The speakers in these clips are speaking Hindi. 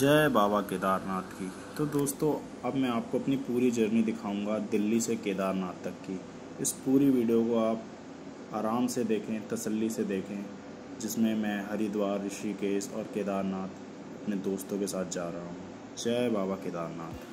जय बाबा केदारनाथ की। तो दोस्तों, अब मैं आपको अपनी पूरी जर्नी दिखाऊँगा दिल्ली से केदारनाथ तक की। इस पूरी वीडियो को आप आराम से देखें, तसल्ली से देखें, जिसमें मैं हरिद्वार, ऋषिकेश और केदारनाथ अपने दोस्तों के साथ जा रहा हूँ। जय बाबा केदारनाथ।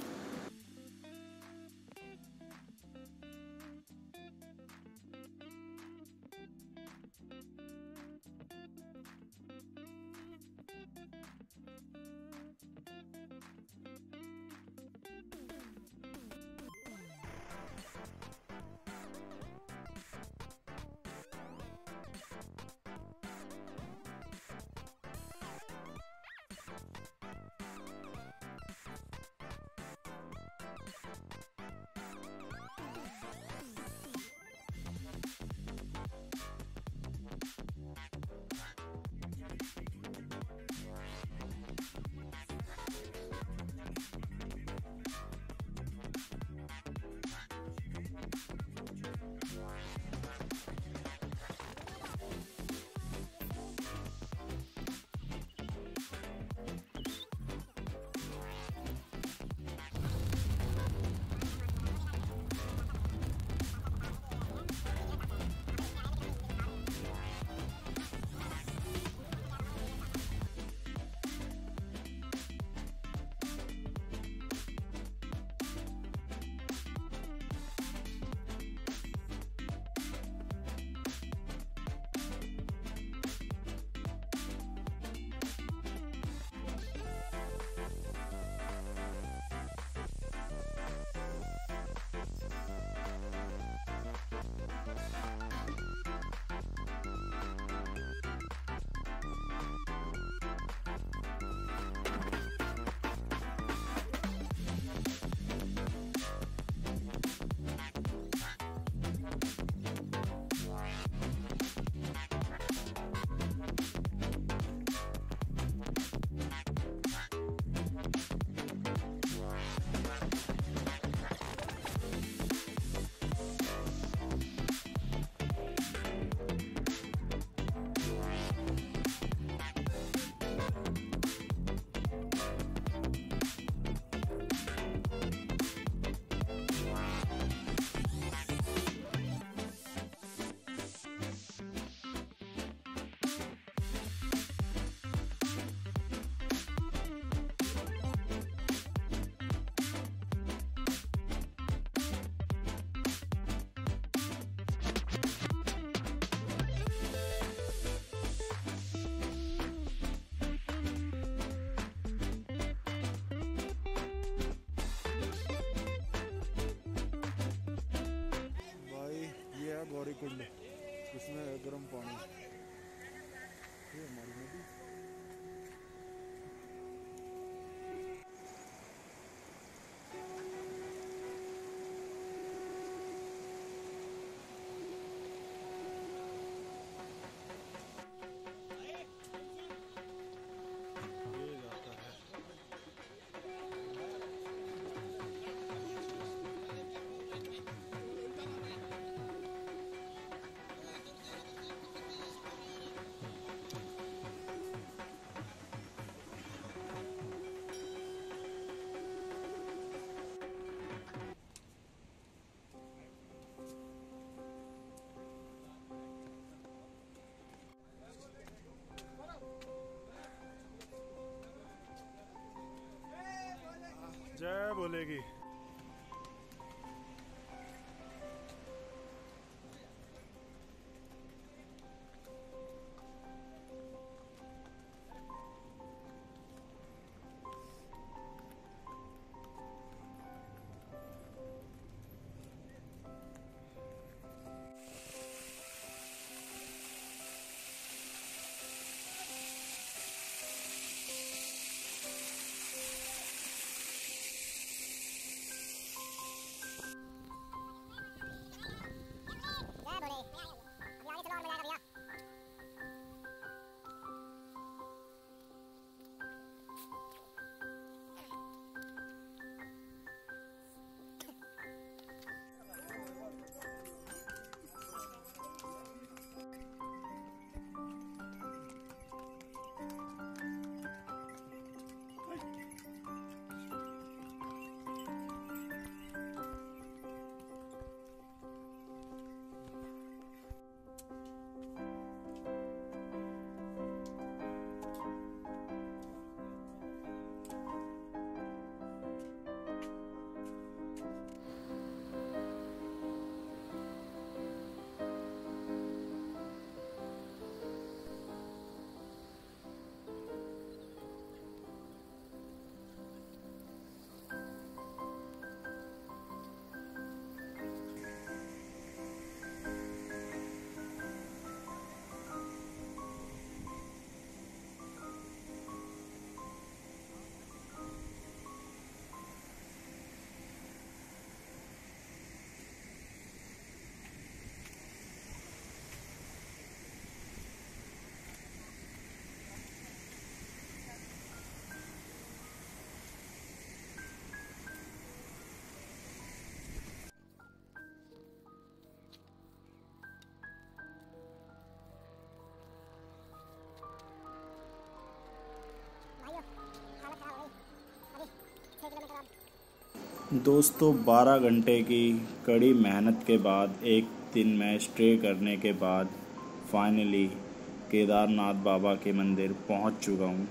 गौरी कुंड इसमें गर्म पानी। léegi. दोस्तों 12 घंटे की कड़ी मेहनत के बाद, एक दिन मैं स्टे करने के बाद फाइनली केदारनाथ बाबा के मंदिर पहुँच चुका हूँ।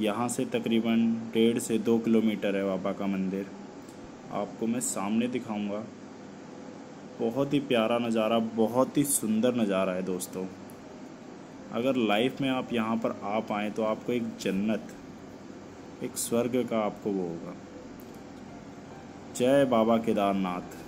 यहाँ से तकरीबन डेढ़ से दो किलोमीटर है बाबा का मंदिर। आपको मैं सामने दिखाऊँगा। बहुत ही प्यारा नज़ारा, बहुत ही सुंदर नज़ारा है दोस्तों। अगर लाइफ में आप यहाँ पर आ पाएँ तो आपको एक जन्नत, एक स्वर्ग का आपको वो होगा। जय बाबा केदारनाथ।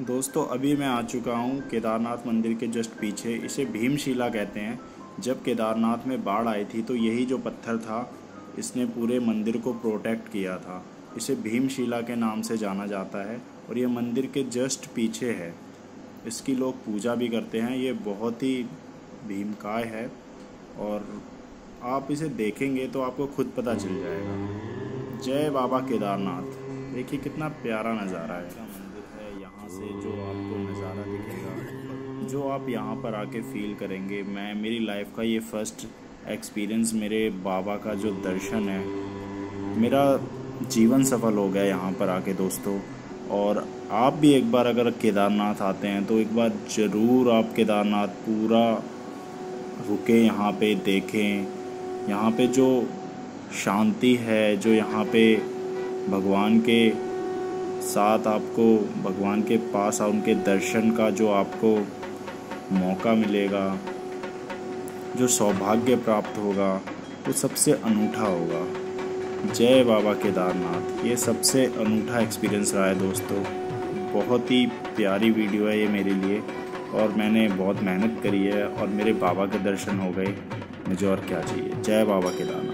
दोस्तों, अभी मैं आ चुका हूँ केदारनाथ मंदिर के जस्ट पीछे। इसे भीमशिला कहते हैं। जब केदारनाथ में बाढ़ आई थी तो यही जो पत्थर था, इसने पूरे मंदिर को प्रोटेक्ट किया था। इसे भीमशिला के नाम से जाना जाता है और ये मंदिर के जस्ट पीछे है। इसकी लोग पूजा भी करते हैं। ये बहुत ही भीमकाय है और आप इसे देखेंगे तो आपको खुद पता चल जाएगा। जय बाबा केदारनाथ। देखिए कितना प्यारा नज़ारा है। से जो आपको नज़ारा दिखेगा, जो आप यहाँ पर आके फील करेंगे। मैं, मेरी लाइफ का ये फ़र्स्ट एक्सपीरियंस मेरे बाबा का जो दर्शन है, मेरा जीवन सफल हो गया यहाँ पर आके दोस्तों। और आप भी एक बार अगर केदारनाथ आते हैं तो एक बार ज़रूर आप केदारनाथ पूरा रुके यहाँ पे, देखें। यहाँ पे जो शांति है, जो यहाँ पे भगवान के साथ आपको भगवान के पास और उनके दर्शन का जो आपको मौका मिलेगा, जो सौभाग्य प्राप्त होगा, वो सबसे अनूठा होगा। जय बाबा केदारनाथ। ये सबसे अनूठा एक्सपीरियंस रहा है दोस्तों। बहुत ही प्यारी वीडियो है ये मेरे लिए और मैंने बहुत मेहनत करी है और मेरे बाबा के दर्शन हो गए। मुझे और क्या चाहिए? जय बाबा केदारनाथ।